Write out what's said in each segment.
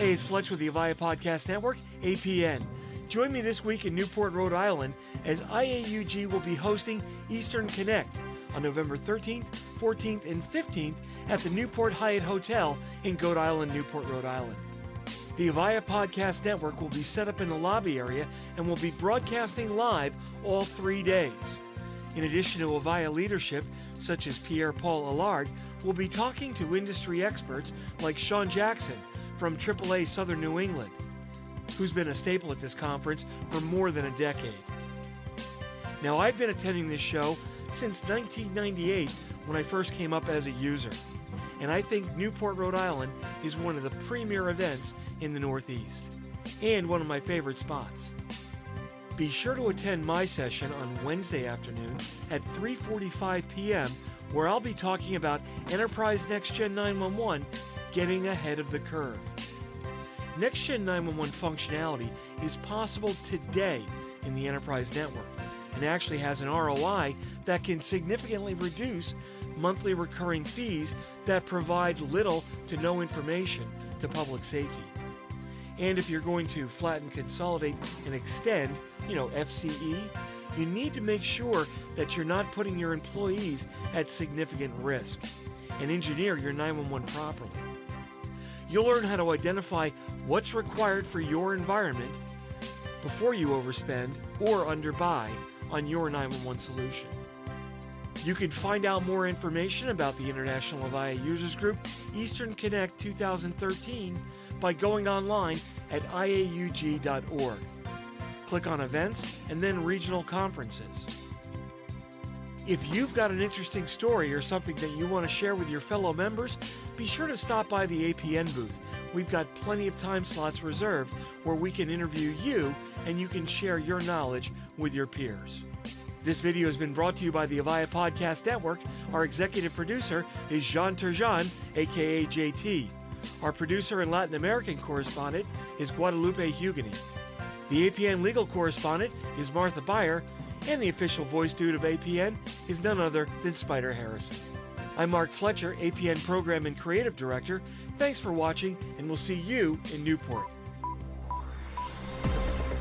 Hey, it's Fletch with the Avaya Podcast Network, APN. Join me this week in Newport, Rhode Island, as IAUG will be hosting Eastern Connect on November 13th, 14th, and 15th at the Newport Hyatt Hotel in Goat Island, Newport, Rhode Island. The Avaya Podcast Network will be set up in the lobby area and will be broadcasting live all three days. In addition to Avaya leadership, such as Pierre Paul Allard, will be talking to industry experts like Sean Jackson from AAA Southern New England, who's been a staple at this conference for more than a decade. Now, I've been attending this show since 1998 when I first came up as a user, and I think Newport, Rhode Island is one of the premier events in the Northeast and one of my favorite spots. Be sure to attend my session on Wednesday afternoon at 3:45 p.m. where I'll be talking about Enterprise Next Gen 911 getting ahead of the curve. Next Gen 911 functionality is possible today in the Enterprise network and actually has an ROI that can significantly reduce monthly recurring fees that provide little to no information to public safety. And if you're going to flatten, consolidate, and extend, you know, FCE, you need to make sure that you're not putting your employees at significant risk and engineer your 911 properly. You'll learn how to identify what's required for your environment before you overspend or underbuy on your 911 solution. You can find out more information about the International Avaya Users Group Eastern Connect 2013 by going online at iaug.org. Click on Events and then Regional Conferences. If you've got an interesting story or something that you want to share with your fellow members, be sure to stop by the APN booth. We've got plenty of time slots reserved where we can interview you and you can share your knowledge with your peers. This video has been brought to you by the Avaya Podcast Network. Our executive producer is Jean Turgeon, aka JT. Our producer and Latin American correspondent is Guadalupe Hugany. The APN legal correspondent is Martha Buyer, and the official voice dude of APN is none other than Spider Harrison. I'm Mark Fletcher, APN Program and Creative Director. Thanks for watching, and we'll see you in Newport.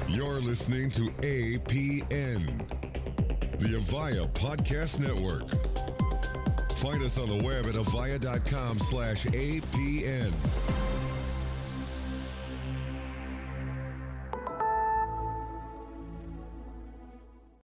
You're listening to APN, the Avaya Podcast Network. Find us on the web at avaya.com slash APN.